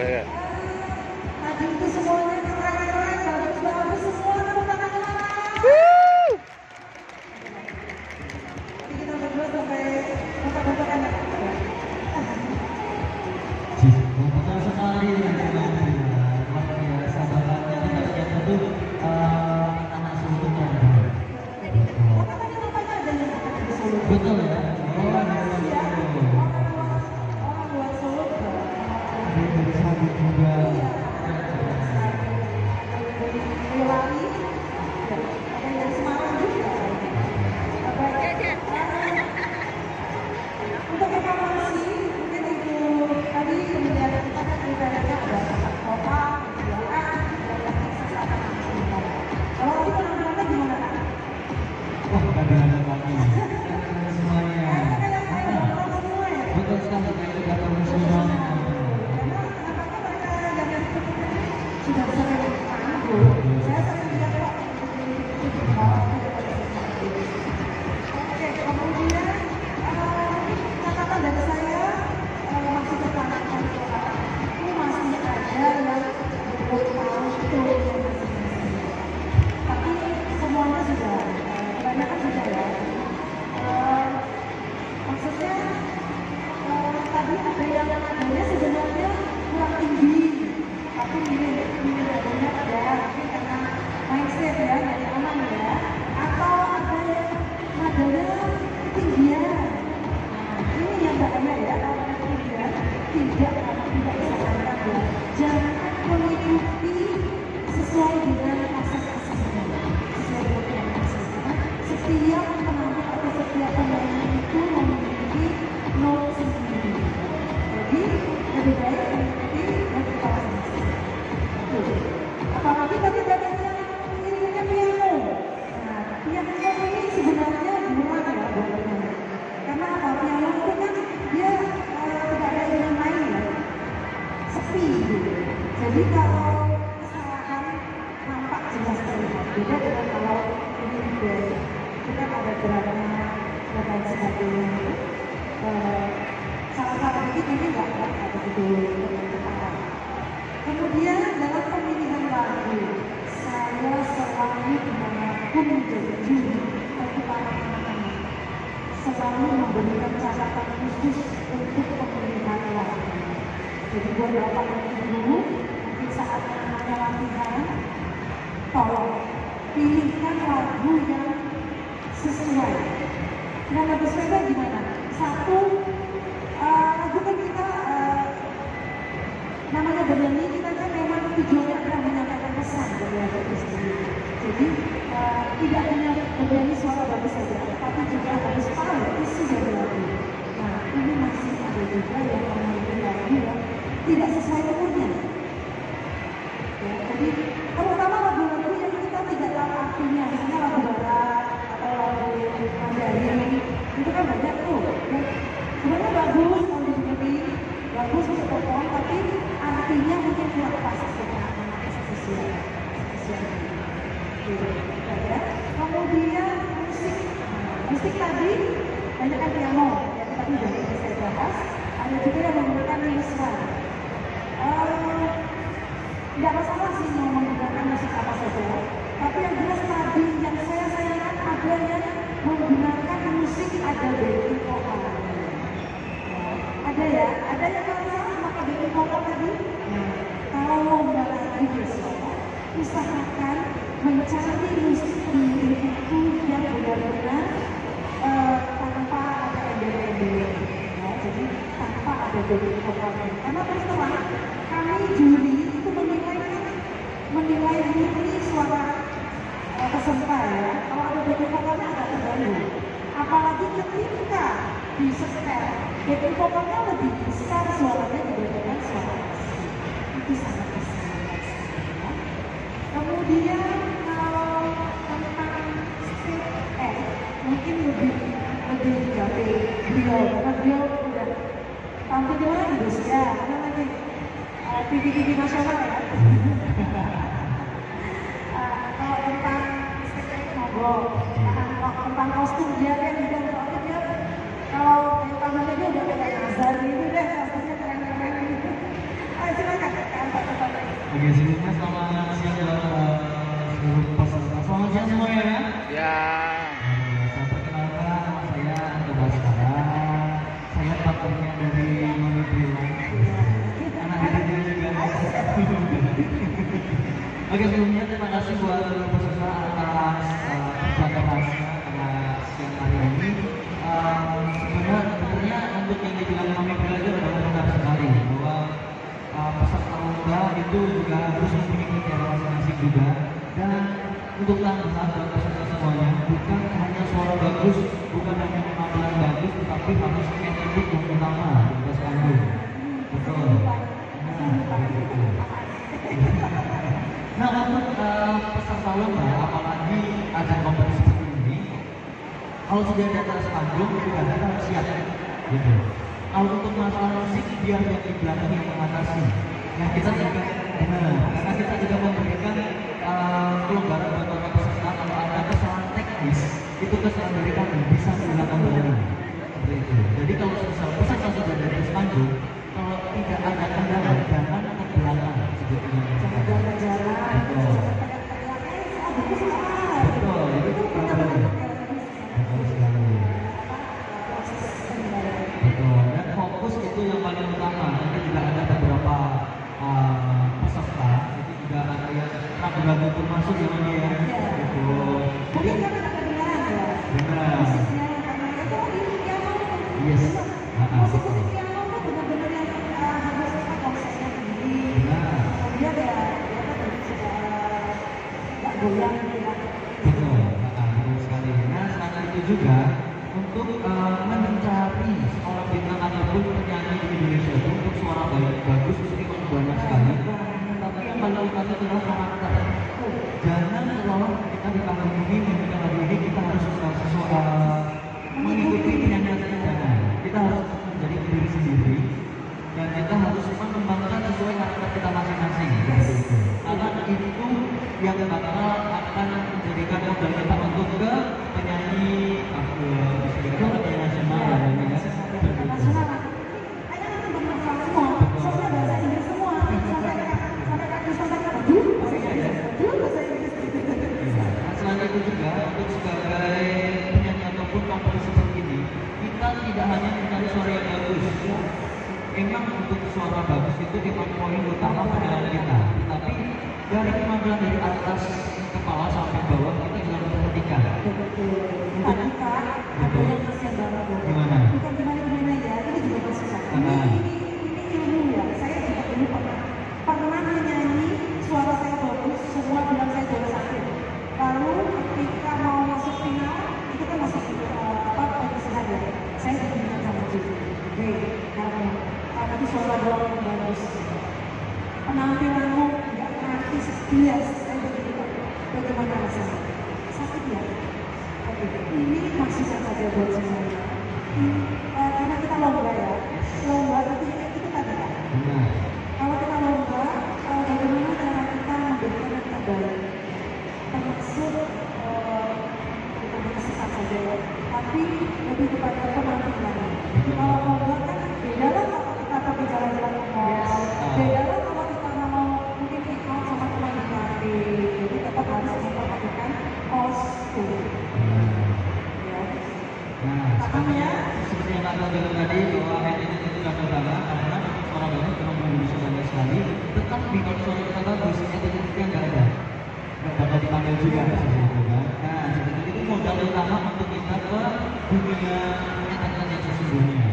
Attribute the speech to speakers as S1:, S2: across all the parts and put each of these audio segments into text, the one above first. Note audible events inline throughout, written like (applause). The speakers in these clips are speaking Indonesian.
S1: Tadi itu semuanya keren-keren, bagus-bagus semua, tepuk tangan tangan. Nanti kita berdua sampai buka-bukaan selalu memberikan catatan khusus untuk pemilihan lagu. Jadi bapak dan ibu, mungkin saat anaknya latihan, tolong pilihkan lagu yang sesuai. Yang lebih sesuai gimana? Satu, eh, lagu kan kita eh, namanya bernyanyi kita kan memang tujuannya adalah menyampaikan pesan dari lagu itu sendiri. Jadi tidak hanya bernyanyi suara bagus saja, tapi juga harus paham isi dari lagu. Nah ini masih ada juga yang memiliki lagu yang tidak sesuai umurnya. Ya, jadi terutama lagu-lagu yang kita tidak tahu artinya, misalnya lagu barat atau lagu Mandarin, itu kan banyak tuh. Ya, sebenarnya bagus kalau dimengerti, bagus untuk perform, tapi artinya mungkin kurang pas dengan anak usia usia gitu ya. Kemudian musik, musik tadi banyak kan piano, ya tadi sudah saya bahas. Ada juga yang menggunakan minuswan. Eh, Tidak masalah sih mau menggunakan musik apa saja, tapi yang jelas tadi yang saya sayangkan yang menggunakan musik ada backing vokal. Ada ya, ada yang merasa memakai backing vokal tadi. Kalau lomba lagi besok, usahakan mencari sendiri itu yang benar-benar eh, tanpa ada embel-embel. Ya, jadi tanpa ada backing vokalnya. Karena terus terang kami juri mulai ini suara eh, peserta ya. Kalau ada backing vokalnya agak terganggu. Apalagi ketika di setel, backing vokalnya lebih besar suaranya dibandingkan suara. Itu sangat kesulitan. ya. Kemudian kalau tentang speed eh mungkin lebih lebih digawe beliau karena lagi nasional ya. Eh, (laughs) kalau
S2: Oke, sebelumnya terima kasih buat peserta atas eh, percakapannya pada siang hari ini. Eh, Sebenarnya sebenarnya untuk yang dibilang Brilliant itu adalah benar sekali bahwa uh, peserta lomba itu juga harus mempunyai kriteria masing-masing juga dan untuk tambahan buat peserta semuanya bukan hanya suara bagus bukan hanya penampilan bagus tetapi harus attitude peserta lomba apalagi ada kompetisi seperti ini kalau sudah di atas panggung kita harus siap gitu. Kalau untuk masalah musik biar yang di belakang yang mengatasi. Yang kita juga benar karena kita juga memberikan uh, kelonggaran buat para peserta. Kalau ada kesalahan teknis itu kesalahan dari kami bisa diulang kembali seperti itu. Jadi kalau misal peserta sudah dari atas panggung kalau tidak ada kendala jangan ke belakang. Sebetulnya
S1: Jangan jalan-jalan,
S2: ragu-ragu untuk masuk ya ya.
S1: Iya. Mungkin karena kedengaran ya.
S2: benar. Yes.
S1: Yang
S2: bakal akan menjadikan modal kita untuk ke penyanyi aku penyanyi nasional ya ya. Iya. Nah, selain itu juga untuk sebagai penyanyi ataupun kompetisi seperti ini, kita tidak hanya mencari suara yang bagus. Memang untuk suara bagus itu memang poin utama perjalanan kita. Tetapi dari penampilan dari atas kepala sampai bawah kita juga harus perhatikan.
S1: Betul. Tapi Kak, ada yang kasihan banget loh.
S2: Gimana?
S1: Bukan gimana-gimana ya, ini juga kasihan. Ini, ini, ini ilmu ya. Saya juga dulu pernah pernah menyanyi suara saya bagus, semua bilang saya juara satu. Lalu ketika mau masuk final, itu kan masuk uh, apa penyisihan ya. Saya diberikan sama juri. Oke, karena itu suara doang yang bagus. Penampilanmu nggak ngerti sekilas, saya begitu Pak. Bagaimana rasanya? Sakit ya? Oke, ini maksudnya saja buat semuanya. Hmm, eh, karena kita lomba ya, lomba itu itu tadi kan.
S2: Benar.
S1: Kalau kita lomba, eh, bagaimana cara kita memberikan yang terbaik, termasuk eh, bukan kesukaan saja ya, tapi lebih kepada penampilan. Kalau lomba kan beda lah kalau kita pergi jalan-jalan ke mall, beda lah kalau kita mau mungkin take out sama teman di kafe, jadi tetap harus
S2: Benar.
S1: Ya.
S2: Nah, seperti,
S1: ya?
S2: seperti yang Anda bilang tadi bahwa attitude itu utama karena banyak sekali. Nggak ada, nggak bakal dipanggil juga. Nah, seperti itu modal utama untuk kita ke dunia yang sesungguhnya.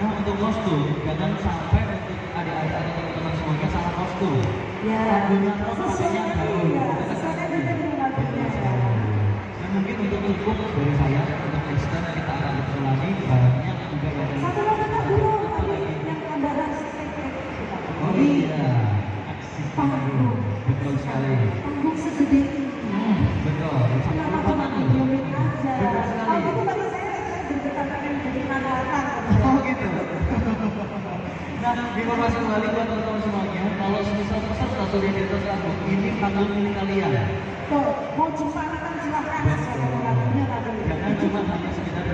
S2: Nah, untuk kostum jangan sampai untuk adik-adik atau teman-teman semuanya salah kostum.
S1: Ya. Iya, sesuaikan juga dengan.
S2: Dan mungkin untuk dari saya kita akan juga yang
S1: Satu yang gambaran steak
S2: Oh iya,
S1: Panggung.
S2: betul sekali.
S1: Panggung segede ini.
S2: Betul.
S1: Kenapa cuma didiemin aja?
S2: Betul sekali.
S1: Kalau itu bagi saya, pengen jadi nagatan. (laughs)
S2: Oh gitu. (laughs) Nah, informasi kembali buat teman-teman semuanya, kalau semisal peserta Desa Sambung ini panggung milik kalian.
S1: Mau jumpa silahkan.
S2: Jangan cuma sekedar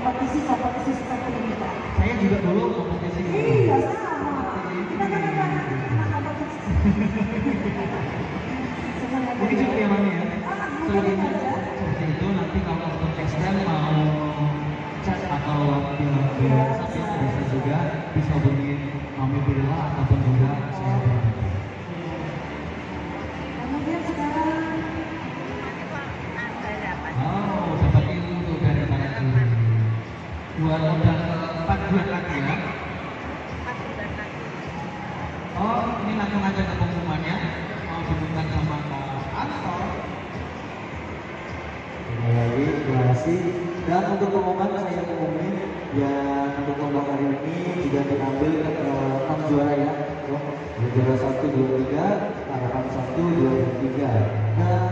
S1: dari kompetisi-kompetisi seperti Pak.
S2: Saya juga dulu kompetisi.
S1: Iya sama. Kita kan memang anak kompetisi.
S2: Mungkin cukup ya Mami ya.
S1: Ah,
S2: Seperti itu, nanti kalau untuk time mau chat atau bilang ya bisa juga bisa hubungi Mami Bella ataupun juga saya pribadi.
S1: Kemudian sekarang
S2: Oh, dapat ilmu dari para guru. Buat udah empat bulan lagi ya. Oh, ini langsung aja pengumumannya. Mau dibuka sama Kak Anto.
S3: Lagi, terima kasih. Dan untuk pengumuman saya umumin yang untuk lomba kali ini juga diambil enam juara ya. Juara satu, dua, tiga, harapan satu, dua, tiga. Dan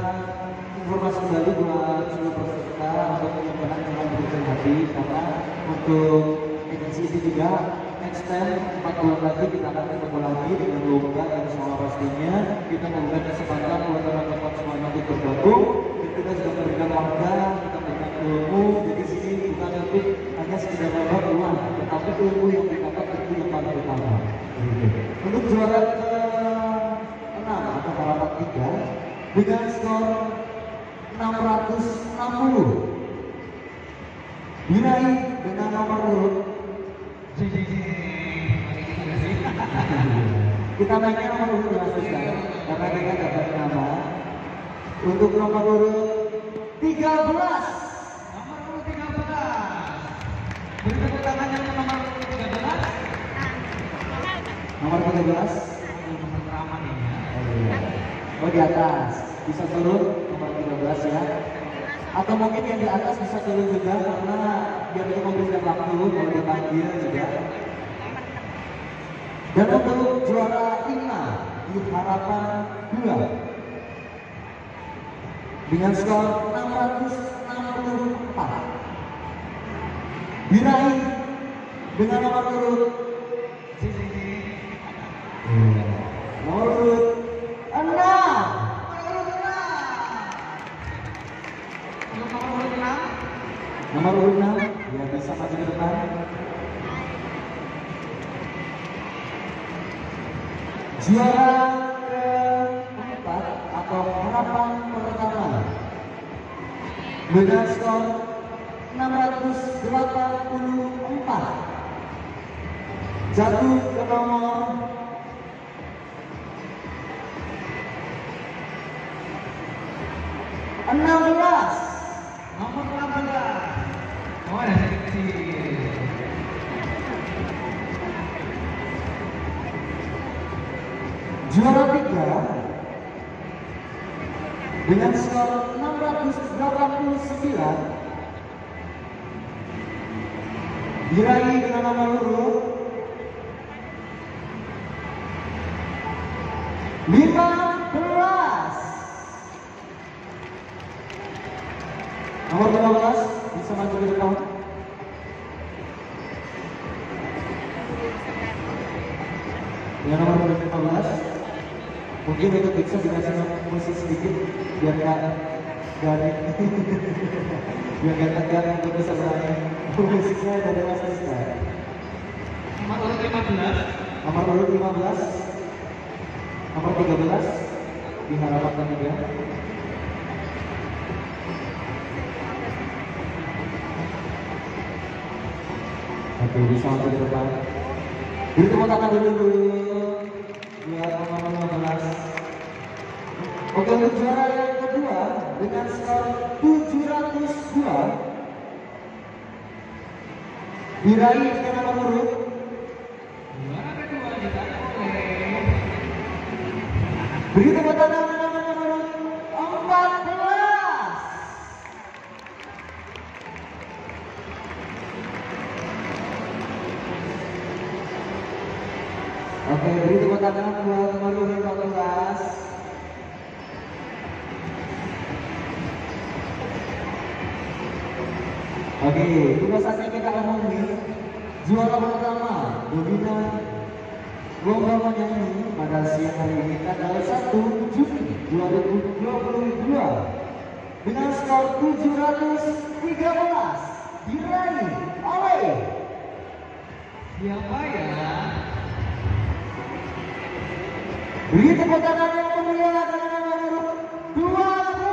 S3: informasi kembali buat seluruh peserta untuk penyempurnaan dengan berkecil hati karena untuk edisi ini juga time 4 bulan lagi kita akan ketemu lagi dengan lomba yang sama pastinya. Kita memberikan kesempatan buat teman-teman semuanya untuk bergabung. Dan kita juga memberikan warga kita memberikan ilmu. Jadi sini bukan untuk hanya sekedar dapat uang tetapi ilmu yang didapat itu yang paling utama. Untuk juara ke 6 atau harapan 3 dengan skor 660 diraih dengan nomor urut kita naiknya nomor urut ya Suster karena kita dapat nama untuk nomor urut 13
S2: Nomor urut 13. Beri tepuk tangan yang nomor urut 13.
S3: nomor 13
S2: Nomor teraman ini ya.
S3: oh, di atas bisa turun nomor 13 ya atau mungkin yang di atas bisa turun juga karena biar kita memberikan waktu kalau dipanggil juga dan untuk juara Ina di harapan 2 dengan skor 664 diraih dengan nomor urut
S2: 16 nomor 18 oh ada sedikit
S3: juara tiga dengan skor 689 diraih dengan nomor urut nomor 15 bisa maju ke depan. Ya nomor 15 Mungkin untuk bisa dikasih musik sedikit biar nggak
S2: dari yang (laughs) gak tegang untuk pesertanya musiknya dari Mas Rizka.
S3: Nomor urut 15.
S2: nomor urut 15 nomor 13 diharapkan juga Oke, bisa. Beri tepuk dulu nomor 15. Oke, juara yang kedua dengan skor 702 diraih dengan nomor urut Beri tepuk Oke, tugas kita omongin juara pertama dominan lomba menyanyi pada siang hari ini tanggal 1 Juni 2022 dengan skor 713 diraih oleh
S3: siapa ya?
S2: beri tepuk tangan yang meriah dengan nomor urut 20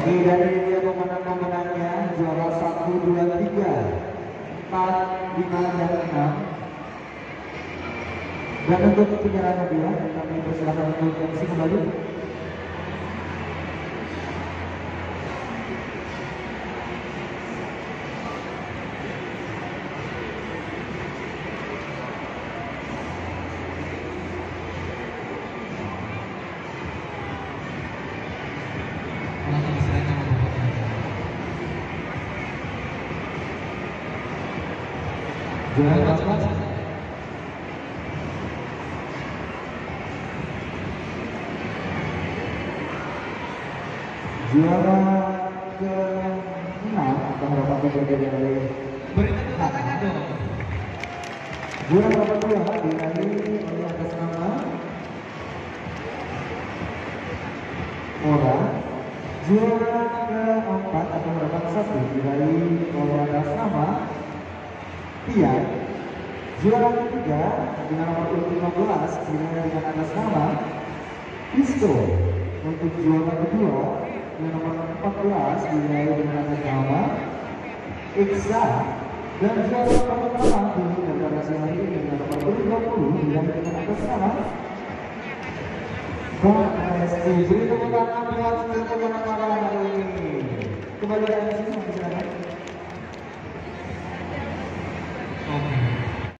S2: Oke, dari dia pemenang-pemenangnya juara 1, 2, 3 4, 5, dan 6 Dan untuk penyerahan dia, kami persilakan untuk MC kembali.
S3: Diserahkan sama Bapak.
S2: Juara
S3: Bapak,
S2: berapa?
S3: cepat.
S2: Juara ke-6 atau berapa tiga dari
S3: Beri tepuk tangannya dong.
S2: Juara berapa dua diraih oleh atas nama Ora. Juara keempat atau berapa satu diraih oleh atas nama Pian. Juara ketiga dengan nomor urut 15 diraih dengan atas nama Pisto. Untuk juara kedua dengan nomor 14 diraih dengan atas nama Iksa dan juara pertama hari ini dengan nomor urut 20 diraih dengan atas nama Bang Resti, beri tepuk tangan buat kemenangan ini. Kembali lagi